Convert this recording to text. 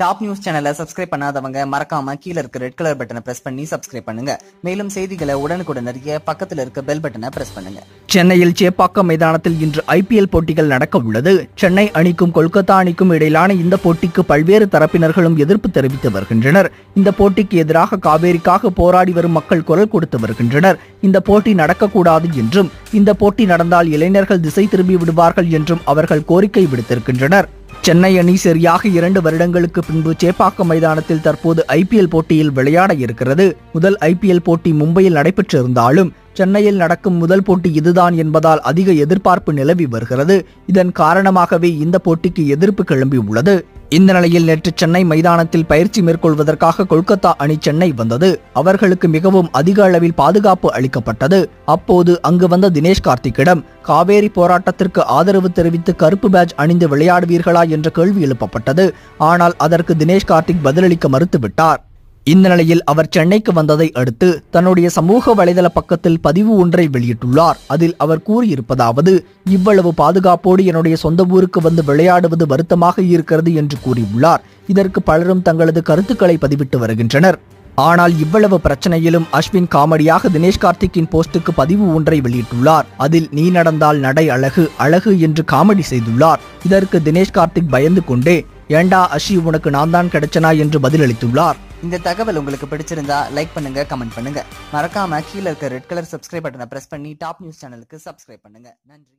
Top news சேனலை subscribe பண்ணாதவங்க மறக்காம கீழே இருக்க ரெட் கலர் பட்டனை பிரஸ் பண்ணி சப்ஸ்கிரைப் பண்ணுங்க. மேலும் செய்திகளை உடனுக்குடன் அறிய பக்கத்தில் இருக்க பெல் பட்டனை பிரஸ் பண்ணுங்க. சென்னையில் சேப்பாக்கம் மைதானத்தில் இன்று ஐபிஎல் போட்டிகள் நடக்க உள்ளது. சென்னை அணிக்கும் கொல்கத்தா அணிக்கும் இடையிலான இந்த போட்டிக்கு பல்வேறு தரப்பினர்களும் எதிர்ப்பு தெரிவித்து வருகின்றனர். இந்த போட்டிக்கு எதிராக காவேரிக்காக போராடி வரும் மக்கள் குரல் கொடுத்து வருகின்றனர். இந்த போட்டி நடக்கக்கூடாது என்றும் இந்த போட்டி நடந்தால் இளைஞர்கள் திசை திரும்பி விடுவார்கள் என்றும் அவர்கள் கோரிக்கை விடுத்திருக்கின்றனர். சென்னை அணி சரியாக இரண்டு வருடங்களுக்கு பின்பு சேப்பாக்கம் மைதானத்தில் தற்போது ஐபிஎல் போட்டியில் விளையாட இருக்கிறது. முதல் ஐபிஎல் போட்டி மும்பையில் நடைபெற்றிருந்தாலும் சென்னையில் நடக்கும் முதல் போட்டி இதுதான் என்பதால் அதிக எதிர்பார்ப்பு நிலவி வருகிறது. இதன் காரணமாகவே இந்த போட்டிக்கு எதிர்ப்பு கிளம்பி உள்ளது இந்த நிலையில் நேற்று சென்னை மைதானத்தில் பயிற்சி மேற்கொள்வதற்காக கொல்கத்தா அணி சென்னை வந்தது. அவர்களுக்கு மிகவும் அதிக அளவில் பாதுகாப்பு அளிக்கப்பட்டது. அப்போது அங்கு வந்த தினேஷ் கார்த்திக்கிடம் காவேரி போராட்டத்திற்கு ஆதரவு தெரிவித்து கருப்பு பேட்ச் அணிந்து விளையாடுவீர்களா? என்ற கேள்வி எழுப்பப்பட்டது. ஆனால் அதற்கு தினேஷ் கார்த்திக் பதிலளிக்க மறுத்துவிட்டார். இந்த நிலையில் அவர் சென்னைக்கு வந்ததை அடுத்து தன்னுடைய சமூக வலைதள பக்கத்தில் பதிவு ஒன்றை வெளியிட்டுள்ளார். அதில் அவர் கூறியிருப்பதாவது இவ்வளவு பாதுகாப்போடு என்னுடைய சொந்த ஊருக்கு வந்து விளையாடுவது வருத்தமாக இருக்கிறது என்று கூறியுள்ளார். இதற்கு பலரும் தங்களது கருத்துக்களை பதிவிட்டு வருகின்றனர். ஆனால் இவ்வளவு பிரச்சனையிலும் அஸ்வின் காமெடியாக தினேஷ் கார்த்திக்கின் போஸ்டுக்கு பதிவு ஒன்றை வெளியிட்டுள்ளார். அதில் நீ நடந்தால் நடை அழகு அழகு என்று காமெடி செய்துள்ளார். இதற்கு தினேஷ் கார்த்திக் பயந்து கொண்டே ஏண்டா அஷி உனக்கு நான் தான் கிடைச்சனா என்று பதிலளித்துள்ளார். இந்த தகவல் உங்களுக்கு பிடிச்சிருந்தா லைக் பண்ணுங்க கமெண்ட் பண்ணுங்க. மறக்காம கீழ இருக்க ரெட் கலர் சப்ஸ்கிரைப் பட்டனை பிரஸ் பண்ணி டாப் நியூஸ் சேனலுக்கு சப்ஸ்கிரைப் பண்ணுங்க. நன்றி.